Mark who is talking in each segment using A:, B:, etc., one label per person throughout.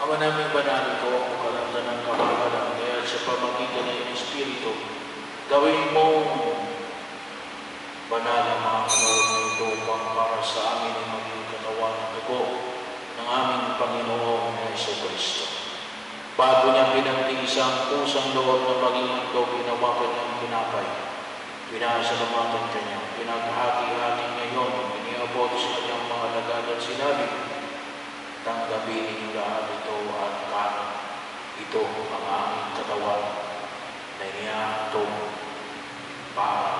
A: Ama namin banal ko ang kalanda ng kapagalan, kaya sa pamagitan ng Espiritu, gawin mo banal ang mga kaloob ng ito upang para sa amin ang maging katawan at dugo ng aming Panginoong Yeso Kristo. Bago niya pinagtiis ang pusang loob na maging ito, ginawa niya ang pinapay. Pinasalamatan kanya, pinaghati-hati ngayon, iniabot sa kanyang mga lagad at sinabi, tanggapin ninyo lahat ito at kanan. Ito ang aming katawan na inihatong para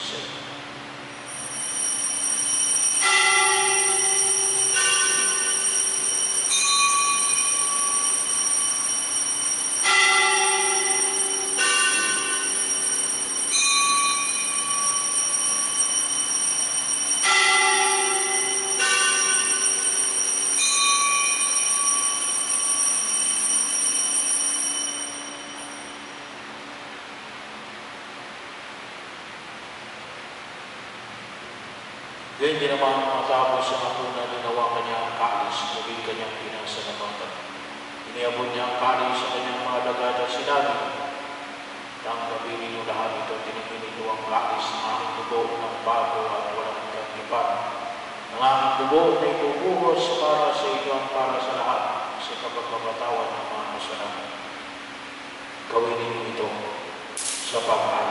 A: sa inyo. Din naman matapos ang hakuna ginawa kanya ang kalis, muli kanyang pinasalamatan. Iniabot niya ang kalis sa kanyang mga lagad at sinabi, Tanggapin ninyo lahat ito, tinimin ninyo ang kalis ng aming dugo ng bago at walang kagipan. Ang aming dugo na itubuhos para sa inyo at para sa lahat sa kapagpapatawan ng mga kasalanan. Gawin ninyo ito sa pag-alaala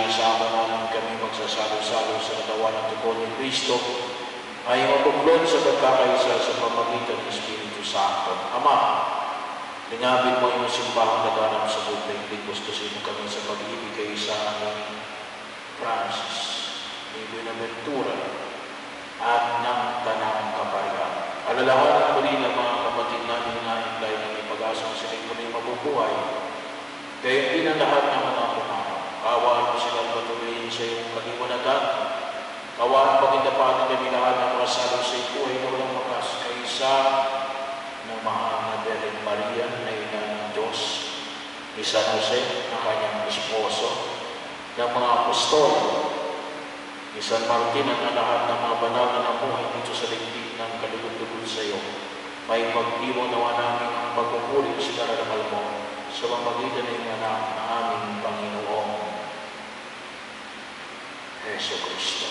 A: Isinasama namin kami magsasalo-salo sa katawan at tugon ni Kristo ay mabuklod sa pagkakaisa sa pamagitan ng Espiritu Santo. Ama, Linapin mo yung simbahang naganap sa buong gustusin mo kami sa pag-ibig kay isa ng Francis, ni Buenaventura, at ng Tanang Kaparihan. Alalahanan ko rin ang mga kapatid namin na hinday ng ipag-asang silang kami mabubuhay. Kaya hindi na lahat ng mga Kawaan mo silang patuloyin sa iyong kaliwanagan. Kawaan pagindapatin kami lahat ng mga salo sa buhay na walang makas kaysa ng mahal na Maria na ina ng Diyos, ni San Jose na kanyang esposo, ng mga apostol, ni San Martin at lahat ng mga banal na namuhay dito sa ligtig ng kalugod-lugod sa iyo. May pag-iwan nawa namin ang pagkukulit sa karangal mo sa mamagitan ng anak na aming Panginoong Yeso Kristo.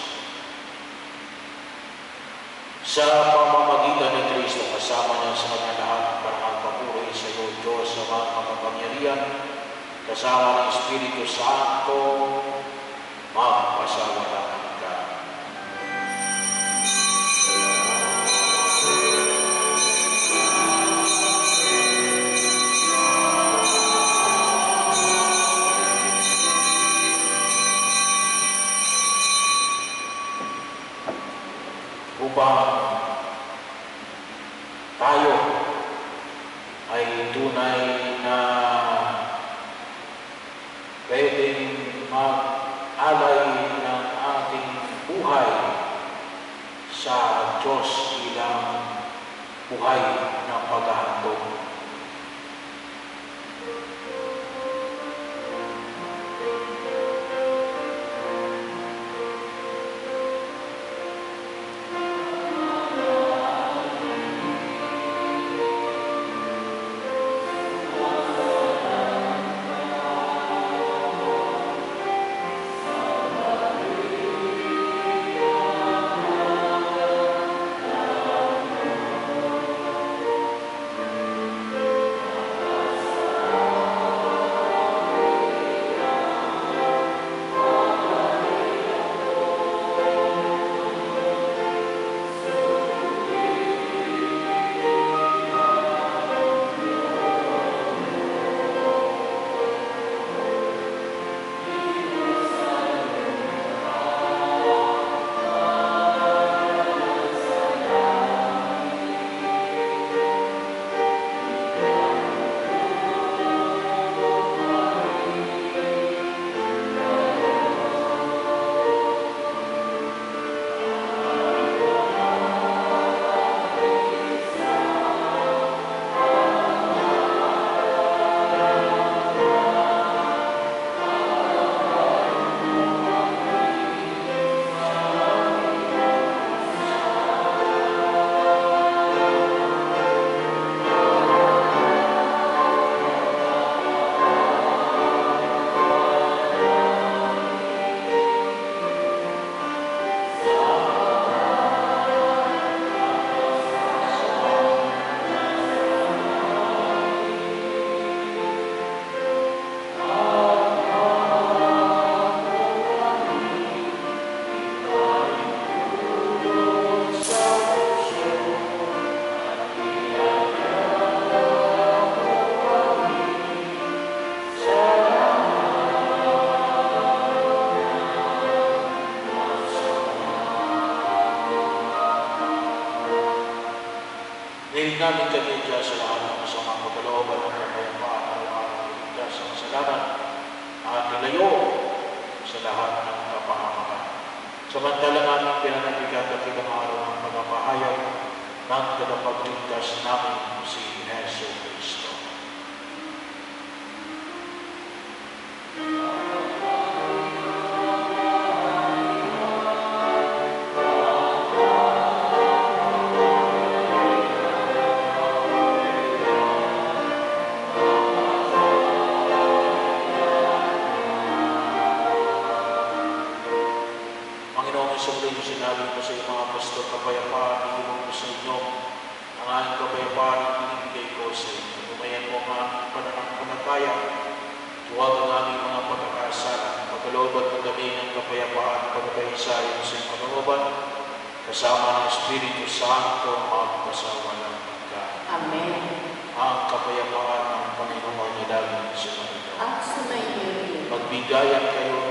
A: Sa pamamagitan ni Kristo, kasama niya sa kanya lahat ng parang papuri sa iyo, Diyos, sa mga makapangyarihan, kasama ng Espiritu Santo, magpasawalaan ka. Upang tayo ay tunay namin kami dyan sa lahat ng masamang kapalooban ng kapayapaan araw-araw ligtas ang salamat at nilayo sa lahat ng kapahamakan. Samantala namin pinanabigat at ilang araw ng pagpapahayag ng tagapagligtas namin si Yesu Cristo. Panginoon, sa iyong kalooban, kasama ng Espiritu Santo, magpasawalang ka.
B: Amen.
A: Ang kapayapaan ng Panginoon niya lagi sa mga
B: At sumainyo rin.
A: Magbigayan kayo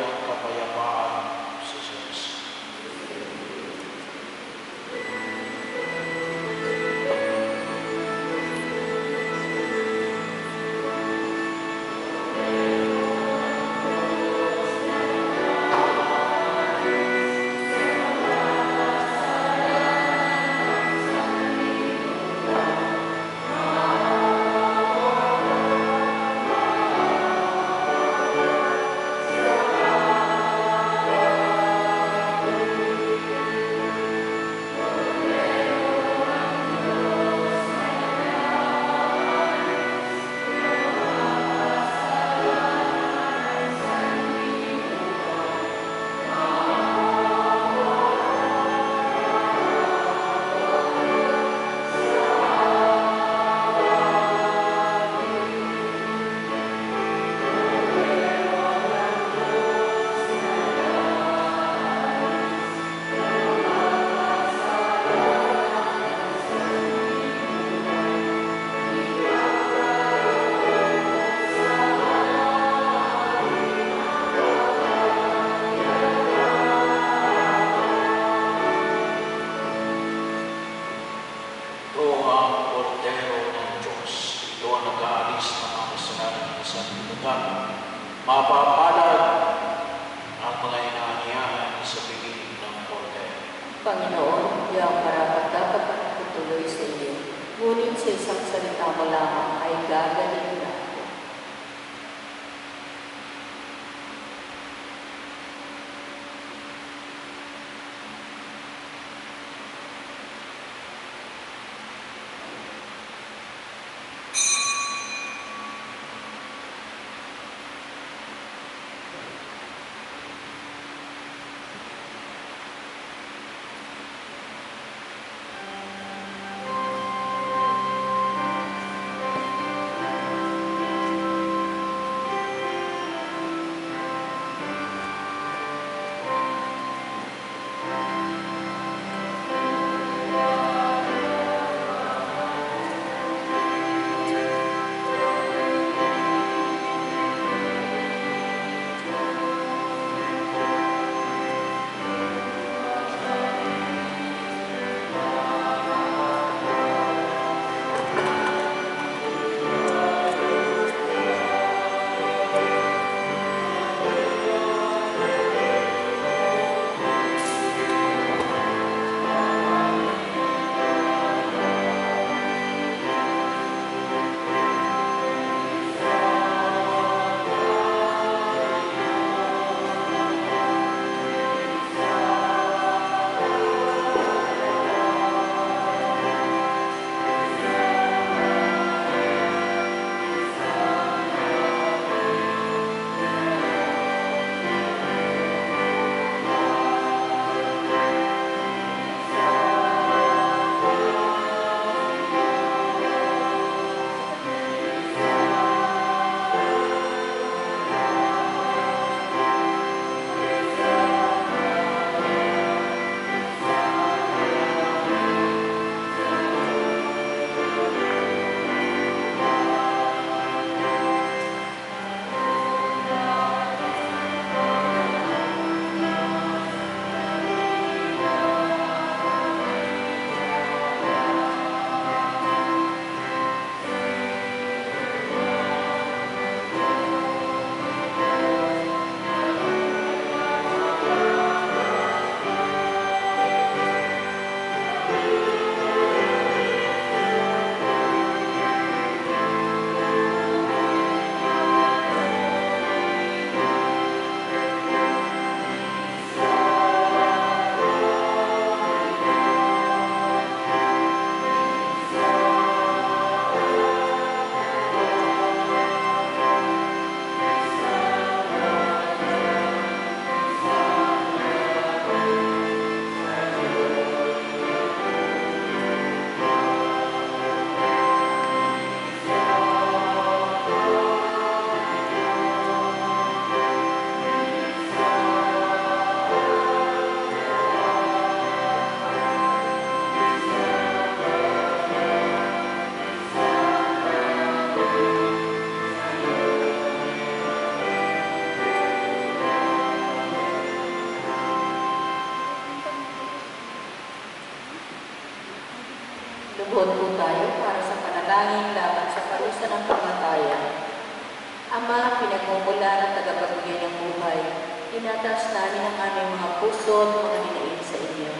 B: inataas namin ang aming mga puso at mga hinain sa inyo.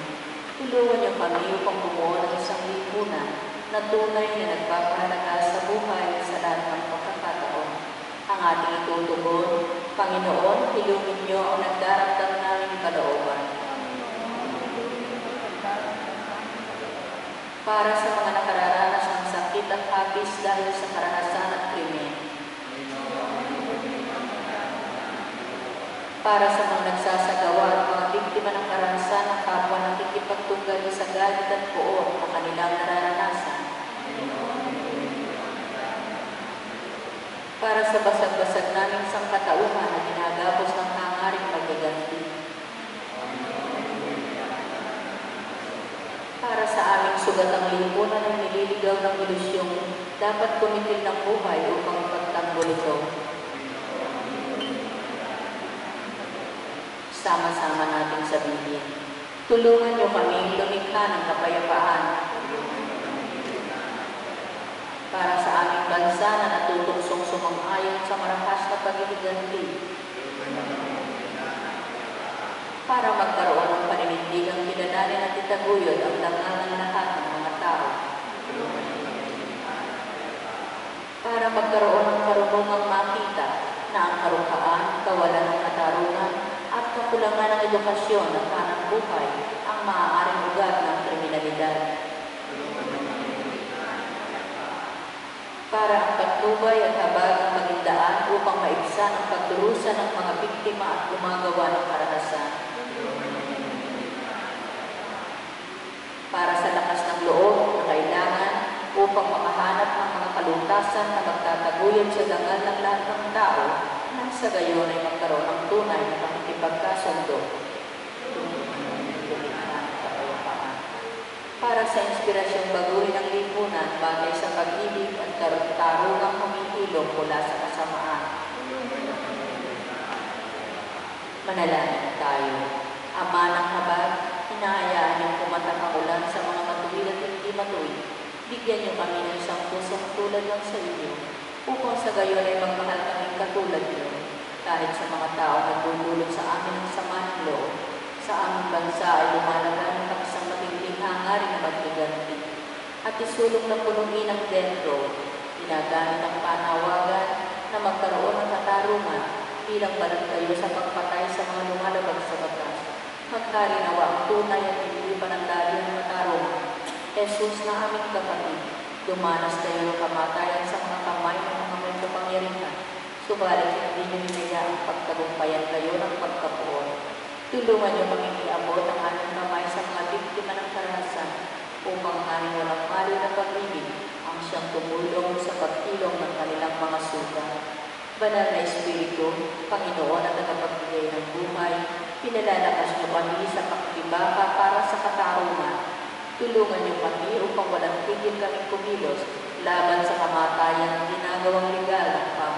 B: Tulungan niyo kami upang bumuo ng isang lipunan na tunay na nagpapahalaga sa buhay sa lahat ng pagkakataon. Ang ating itutugon, Panginoon, hilungin niyo ang nagdaramdam naming kalooban. para sa mga nakararanas ng sakit at hapis dahil sa karanasan at krimen. Para sa mga nagsasagawa at mga biktima ng karanasan ng kapwa na kikipagtunggal sa galit at poon na kanilang nararanasan. Para sa basag-basag naming sangkatauhan na ginagapos ng hangaring magaganti. para sa aming sugatang lipunan na nililigaw ng ilusyong dapat kumitil ng buhay upang ipagtanggol ito. Sama-sama nating sabihin, tulungan niyo kami lumikha ng kapayapaan. Para sa aming bansa na natutuksong sumang-ayon sa marakas na paghihiganti. Para magkaroon ng paninindigang kilalanin at itataguyod ang dangal ng lahat ng mga tao. Para magkaroon ng karunungang makita na ang karungkaan, kawalan ng katarungan, at kakulangan ng edukasyon at hanang buhay ang maaaring ugat ng kriminalidad. Para ang patnubay at habag maging daan upang maibsan ang pagdurusa ng mga biktima at gumagawa ng karahasan. Para sa lakas ng loob na kailangan upang makahanap ng mga kalutasan na magtataguyod sa dangal ng lahat ng tao nang sa gayon ay magkaroon ng tunay na pakikipagkasundo. Para sa inspirasyong baguhin ang lipunan batay sa pag-ibig at karuntarungang humihilom mula sa kasamaan. Manalangin tayo. Ama ng habag, hinahayaan niyong pumatak ang ulan sa mga matuwid at hindi matuwid. Bigyan niyo kami ng isang pusong tulad ng sa inyo, upang sa gayon ay magmahal kaming katulad niyo, kahit sa mga tao na dudulot sa amin ng sama ng loob. Sa aming bansa ay lumalagan ng isang matinding hangarin na magbiganti. At isulong na punuin ang dentro, ginagamit ang panawagan na magkaroon ng katarungan bilang kayo sa pagpatay sa mga lumalabag sa batas. Magkarinawa ang tunay at hindi panandali ng katarungan. Jesus na aming kapatid, dumanas tayo ng kamatayan sa mga kamay ng mga may kapangyarihan. Subalit hindi niyo hinaya ang pagtagumpayan kayo ng pagkapuon. Tulungan niyo kami iabot ang aming kamay sa mga biktima ng karahasan upang ang aming walang mali na pag-ibig ang siyang tumulong sa pagtilong ng kanilang mga suga. Banal na Espiritu, Panginoon at tagapagbigay ng buhay, pinalalakas niyo kami sa pakikibaka para sa katarungan. Tulungan niyo kami upang walang tigil kaming kumilos laban sa kamatayan ng ginagawang legal ng pamahalaan.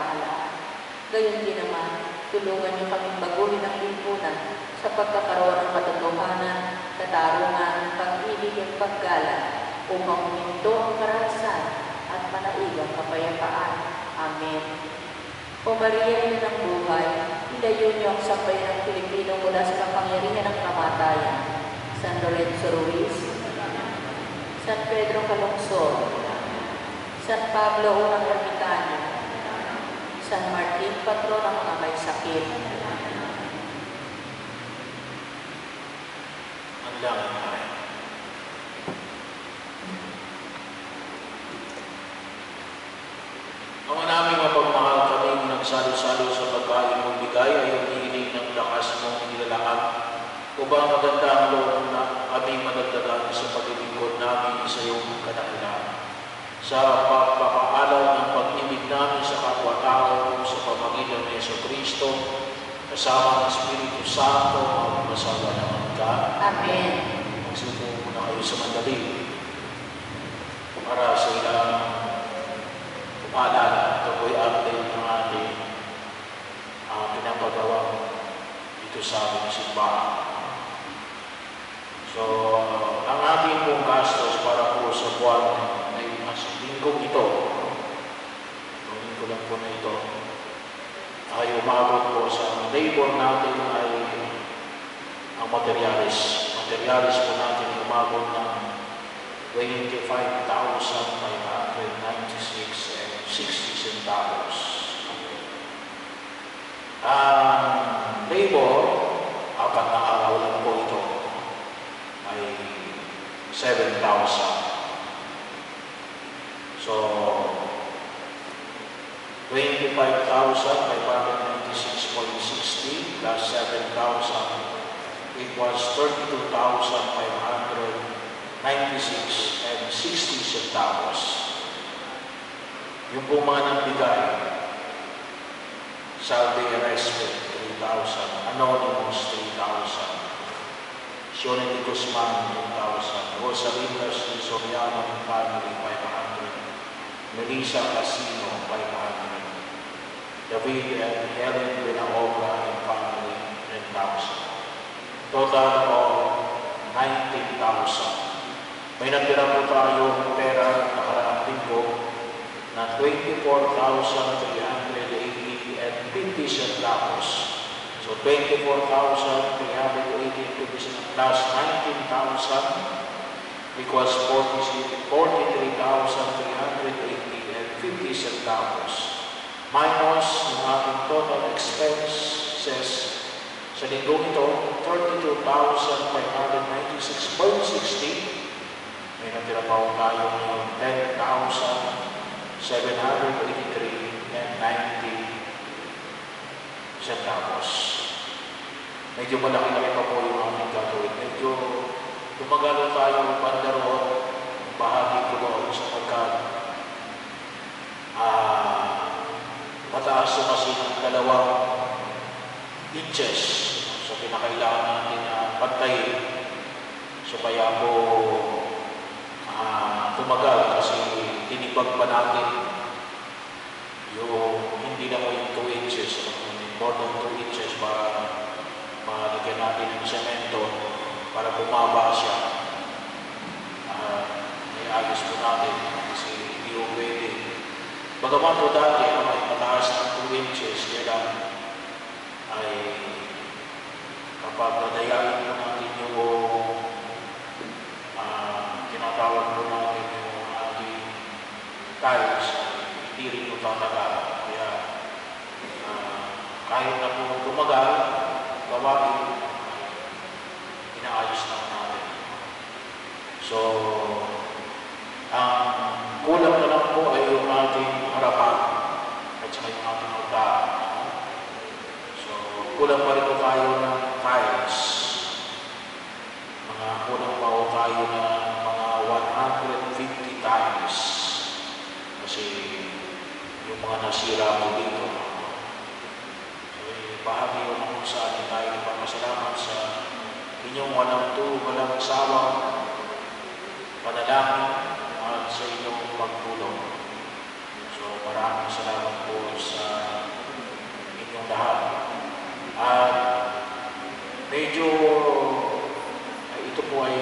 B: Gayon din naman, tulungan niyo kaming baguhin ang lipunan sa pagkakaroon ng katotohanan, katarungan, pag-ibig at paggalang upang huminto ang karahasan at manaig ang kapayapaan. Amen. O Maria, ina ng buhay, ilayo niyo ang sambayan ng Pilipino mula sa kapangyarihan ng kamatayan. San Lorenzo Ruiz, San Pedro Calungsod, San Pablo Unang Ermitaño, San Martin, patron ng mga may sakit,
A: Ang langit tayo. Ang naming mapagmahal kami nagsalo-salo sa pagkain mong bigay ay ang hiling ng lakas mong inilalakad. Upang maganda ang loob na kami madagdagan sa paglilingkod namin sa iyong kadakilaan. Sa pagpapaalaw ng pag-ibig namin sa kapwa-tao sa Yeso Kristo, kasama ng Espiritu Santo, magpasawa naman ka.
B: Amen.
A: Magsupo muna kayo sa mandali para sa ilang paalala. Ito po'y update ng ating uh, pinapagawa dito sa aming simbahan. So, ang ating pong gastos para po sa buwan ay mas linggong ito. Itong linggo lang po na ito ay umabot po sa labor natin ay ang materialis. Materialis po natin umabot ng 25,596 and 60 centavos. Ang labor, apat na araw lang po ito, ay 7,000. So, 25,596.60 plus 7,000 it was 32,596 and 60 centavos. Yung po mga nagbigay, Salve Respect 3,000, Anonymous 3,000, Sione de Guzman 2,000, Rosalinas de Soriano Family 500, Melissa Casino 500, David and Helen Benaoga and Family 10,000 total of 19,000. May natira po tayo pera nakaraang linggo na 24,380 and 50 centavos. So So 24,380 to be plus 19,000 equals 40 43,380 and 50 centavos. Minus expenses sa linggong ito, 32,596.60. May natira pa ako tayo ngayon, 10,783 and 90 centavos. Medyo malaki-laki pa po yung aming gagawin. Medyo tumagalo tayo ng pandaroon, bahagi ko doon sapagkat ah, mataas yung kasi ng dalawang inches sa pinakailangan natin na pantayin. So kaya po ah, tumagal kasi tinibag pa natin yung hindi na po yung 2 inches, more than 2 inches para malagyan natin ng semento para bumaba siya. Ah, may ayos po natin kasi hindi po pwede. Bagaman po dati ano, ay mataas ng 2 inches, kaya lang ay kapag nadayain po natin yung ah, tinatawag po natin yung ating tiles, hindi rin po tatagal. Kaya ah, kahit na po tumagal, gawain, inaayos lang natin. So, ang kulang na lang po ay yung ating harapan at saka yung ating altar. So, kulang pa rin po tayo ng tiles. Mga kulang pa po tayo ng mga 150 tiles. Kasi yung mga nasira po dito. Eh, bahagi yun kung saan tayo nagpapasalamat sa inyong walang tu, walang sawang panalangin at sa inyong pagtulong. So maraming salamat po sa inyong lahat. At medyo ito po ay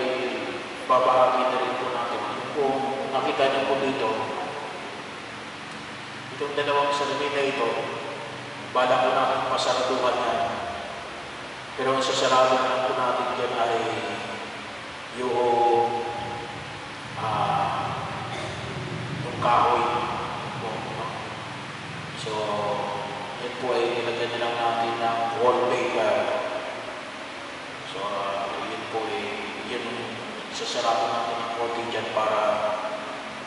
A: babahagi na rin po natin. Kung nakita niyo po dito, itong dalawang salamin na ito, bala ko natin pasaraduhan na. Pero ang sasarado na po natin dyan ay yung ah, yung kahoy po. So, yun po ay nilagyan ng wallpaper. So, ah, yun po ay yun sasarado natin ng konti dyan para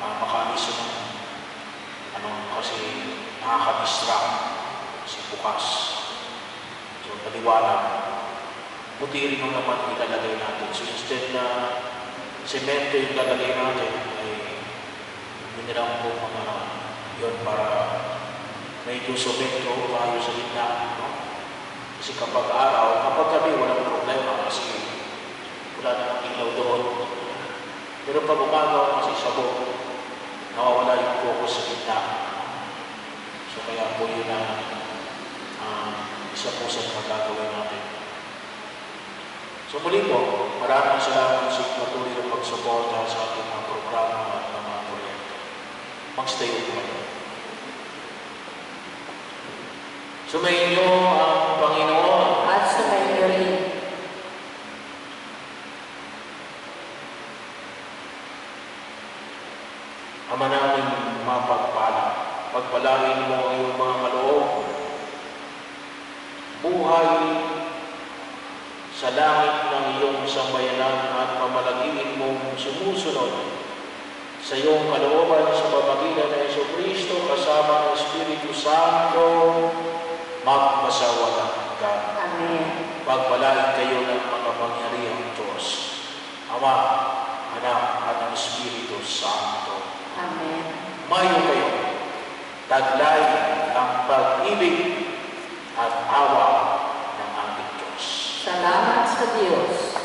A: uh, makaalis ng ano kasi nakaka-distract kasi bukas. So, paliwanag. Puti rin yung naman ilalagay natin. So, instead na semento yung lalagay natin, ay yun na lang po mga yun para medyo semento tayo sa gitna. No? Kasi kapag araw, kapag gabi, walang problema kasi wala namang ilaw doon. Pero pag umaga kasi sabog, nawawala yung focus sa gitna. So kaya po yun ang ah, isa po sa mga gagawin natin. So muli po, maraming salamat sa patuloy na pagsuporta sa ating mga programa at mga proyekto. Magstay po kayo. Sumainyo ang Panginoon
B: At sa kayo rin.
A: Ama namin mapagpala. Pagpalain mo ang iyong mga kaloob. Buhay sa langit ng iyong sambayanan at pamalagingin mong sumusunod sa iyong kalooban sa pamagitan ng Yeso Kristo kasama ng Espiritu Santo magpasawalang hanggan.
B: Amen.
A: Pagpalain kayo ng makapangyarihang Diyos. Ama, Anak, at ang Espiritu Santo.
B: Amen.
A: Mayo kayo, taglay ang pag-ibig at awa ng ating Diyos.
B: Salamat sa Diyos.